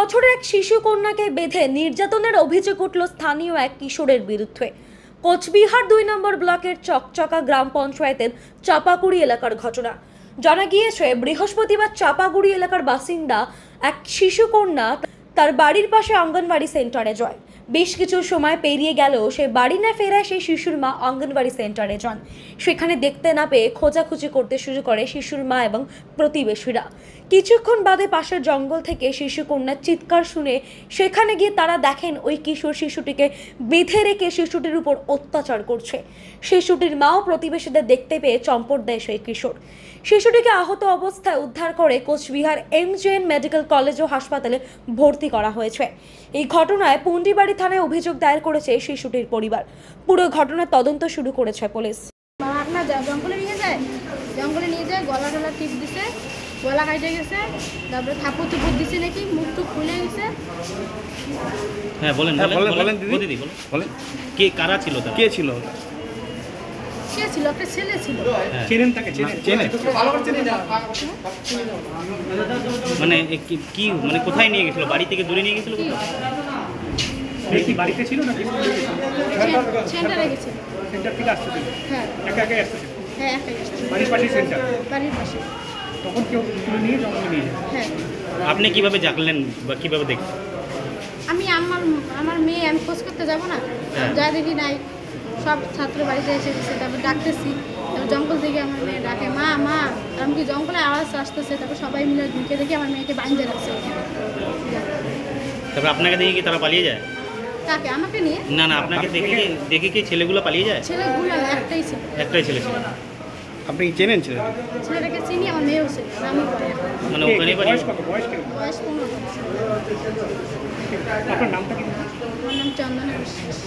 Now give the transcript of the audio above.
বছরের এক শিশু কন্যাকে বেঁধে নির্যাতনের অভিযোগ উঠল স্থানীয় এক কিশোরের বিরুদ্ধে। কোচবিহার দুই নম্বর ব্লকের চকচকা গ্রাম পঞ্চায়েতের চাপাকুড়ি এলাকার ঘটনা। জানা গিয়েছে, বৃহস্পতিবার চাপাগুড়ি এলাকার বাসিন্দা এক শিশু কন্যা তার বাড়ির পাশে অঙ্গনবাড়ি সেন্টারে যায় বেশ কিছু সময় পেরিয়ে গেলেও সে বাড়ি না ফেরায় সেই শিশুর মা অঙ্গনবাড়ি সেন্টারে যান। সেখানে দেখতে না পেয়ে খোঁজাখুঁজি করতে শুরু করে শিশুর মা এবং প্রতিবেশীরা। কিছুক্ষণ বাদে পাশের জঙ্গল থেকে শিশু কন্যার চিৎকার শুনে সেখানে গিয়ে তারা দেখেন ওই কিশোর শিশুটিকে বেঁধে রেখে শিশুটির উপর অত্যাচার করছে। শিশুটির মাও প্রতিবেশীদের দেখতে পেয়ে চম্পট দেয় সেই কিশোর। শিশুটিকে আহত অবস্থায় উদ্ধার করে কোচবিহার এমজেএন মেডিকেল কলেজ ও হাসপাতালে ভর্তি করা হয়েছে। এই ঘটনায় পুন্ডিবাড়ি থানায় অভিযোগ দায়ের করেছে শিশুটির পরিবার। পুরো ঘটনার তদন্ত শুরু করেছে পুলিশ। জঙ্গলে নিয়ে যায়। জঙ্গলে নিয়ে যায় গলা টলা টিপ দিছে গলা কাটে গেছে তারপরে থাপুর থুপুর দিছে নাকি মুখ টুক খুলে গেছে। হ্যাঁ বলেন হ্যাঁ, বলেন বলেন, বলেন, দিদি। বলেন। কে কারা ছিল তারা? কে ছিল? কে ছিল? একটা ছেলে ছিল। হ্যাঁ। চেনেন তাকে চেনেন চেনেন। মানে কি- কি মানে কোথায় নিয়ে গেছিল? বাড়ি থেকে দূরে নিয়ে গেছিল কোথাও? কি বাড়িতে ছিল না সেন্টারে গেছে। সেন্টার থেকে আসতে ছিল হ্যাঁ। একা একাই আসতে ছিল হ্যাঁ একাই বাড়ির পাশে সেন্টার? বাড়ির পাশে। তখন কেউ তুলে নিয়ে জঙ্গলে নিয়ে যায়? হ্যাঁ। আপনি কীভাবে জানলেন বা কীভাবে দেখলেন? আমি আমার আমার মেয়ে আমি খোঁজ করতে যাব না। হ্যাঁ। যা দেখি নাই সব ছাত্র বাড়িতে এসে গেছে তারপর ডাকতেছি। তারপর জঙ্গল থেকে আমার মেয়ে ডাকে মা মা। আমি কি জঙ্গলে আওয়াজ আসতেছে? তারপর সবাই মিলে ঢুকে দেখি আমার মেয়েকে বাইন্দে রাখছে। তারপর আপনাকে দেখে কি তারা পালিয়ে যায়? কাকে? আমাকে নিয়ে? না না আপনাকে দেখে কি দেখে কি ছেলেগুলো পালিয়ে যায়? ছেলেগুলো না একটাই ছিল। একটাই ছেলে ছিল। আপনি কি চেনেন ছেলে ছেলেটাকে চিনি আমার মেয়েও ছিল আমি মানে ওখানেই বাড়ি বয়স কত? বয়স কেমন বয়স পনেরো। বছর। আপনার নামটা কি? আমার নাম চন্দনা বিশ্বাস।